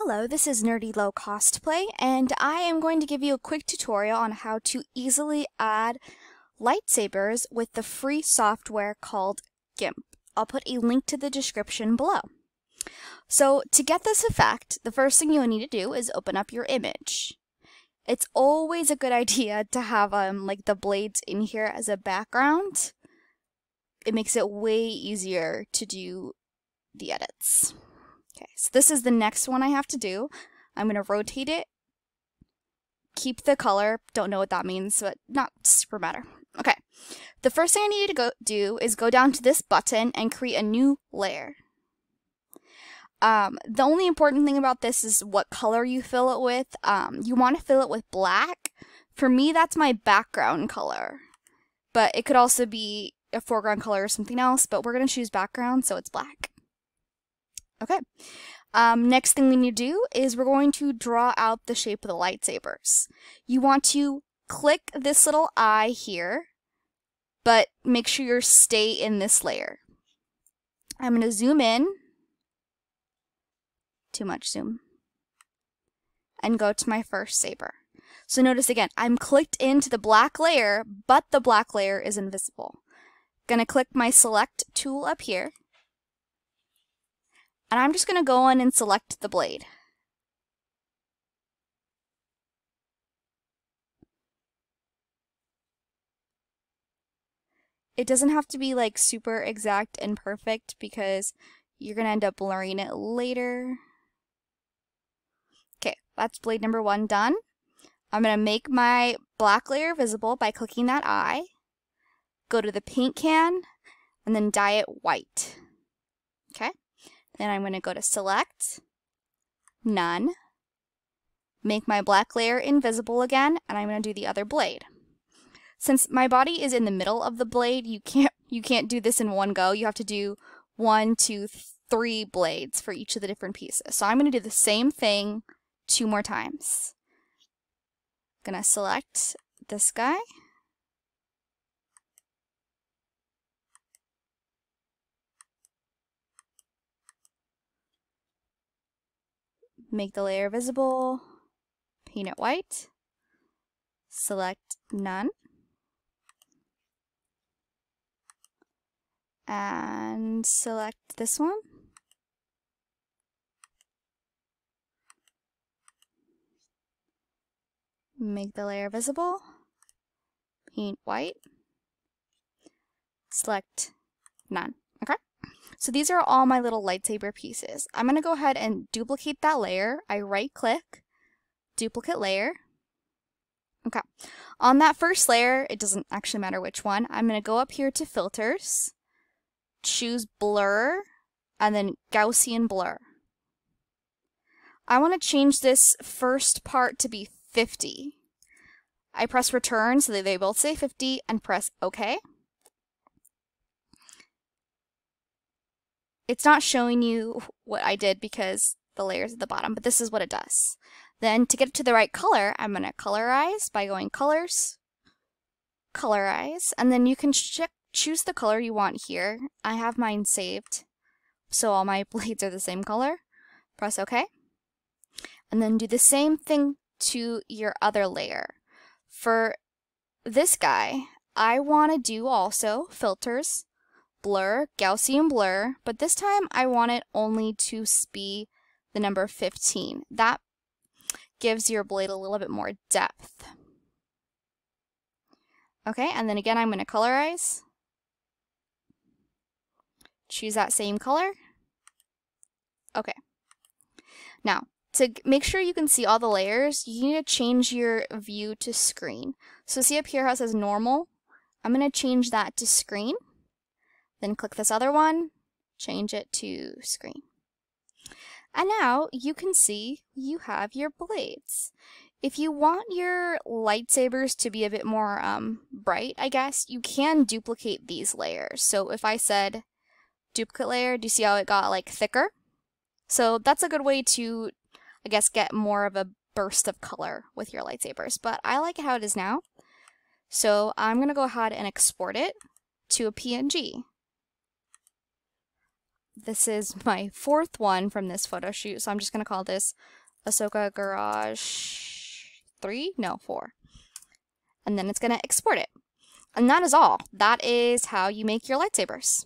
Hello, this is Nerdy Low Cost Play, and I am going to give you a quick tutorial on how to easily add lightsabers with the free software called GIMP. I'll put a link to the description below. So to get this effect, the first thing you'll need to do is open up your image. It's always a good idea to have um, like the blades in here as a background. It makes it way easier to do the edits. Okay, so this is the next one I have to do. I'm going to rotate it, keep the color, don't know what that means, but not super matter. Okay, the first thing I need to go do is go down to this button and create a new layer. Um, the only important thing about this is what color you fill it with. Um, you want to fill it with black. For me, that's my background color, but it could also be a foreground color or something else, but we're going to choose background, so it's black. Okay. Um, next thing we need to do is we're going to draw out the shape of the lightsabers. You want to click this little eye here, but make sure you stay in this layer. I'm going to zoom in. Too much zoom. And go to my first saber. So notice again, I'm clicked into the black layer, but the black layer is invisible. Gonna click my select tool up here and I'm just going to go in and select the blade. It doesn't have to be like super exact and perfect because you're going to end up blurring it later. Okay, that's blade number one done. I'm going to make my black layer visible by clicking that eye, go to the paint can, and then dye it white. Then I'm going to go to Select, None, make my black layer invisible again, and I'm going to do the other blade. Since my body is in the middle of the blade, you can't you can't do this in one go. You have to do one, two, three blades for each of the different pieces. So I'm going to do the same thing two more times. I'm going to select this guy. Make the layer visible, paint it white, select none, and select this one. Make the layer visible, paint white, select none. So these are all my little lightsaber pieces. I'm going to go ahead and duplicate that layer. I right click, duplicate layer. Okay. On that first layer, it doesn't actually matter which one, I'm going to go up here to filters, choose blur, and then Gaussian blur. I want to change this first part to be 50. I press return so that they both say 50 and press OK. It's not showing you what I did because the layer's at the bottom, but this is what it does. Then to get it to the right color, I'm going to colorize by going colors, colorize, and then you can choose the color you want here. I have mine saved, so all my blades are the same color. Press OK. And then do the same thing to your other layer. For this guy, I want to do also filters, blur, Gaussian blur, but this time I want it only to be the number 15. That gives your blade a little bit more depth. Okay, and then again I'm going to colorize. Choose that same color. Okay. Now, to make sure you can see all the layers, you need to change your view to screen. So see up here how it says normal? I'm going to change that to screen. Then click this other one, change it to screen. And now you can see you have your blades. If you want your lightsabers to be a bit more um, bright, I guess, you can duplicate these layers. So if I said duplicate layer, do you see how it got like thicker? So that's a good way to, I guess, get more of a burst of color with your lightsabers. But I like how it is now. So I'm going to go ahead and export it to a PNG. This is my fourth one from this photo shoot, so I'm just going to call this Ahsoka Garage 3? No, 4. And then it's going to export it. And that is all. That is how you make your lightsabers.